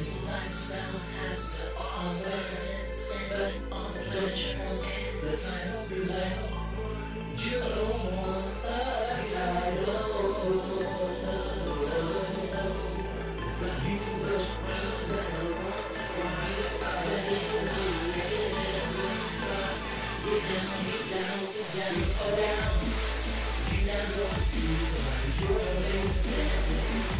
This lifestyle has to offer, but on the threshold, the title is out. You don't want a title. But you can go round and around to ride. I ain't Get down, get down, get down, go down. You never do what you're saying.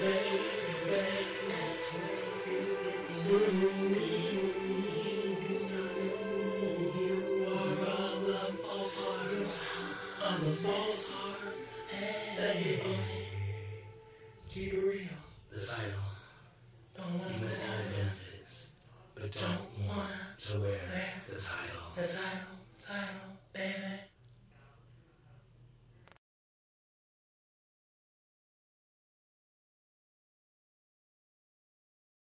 Baby, baby, that's what you. Keep it real. The final. Don't want to benefits, but don't want to wear the title. The title, title, baby.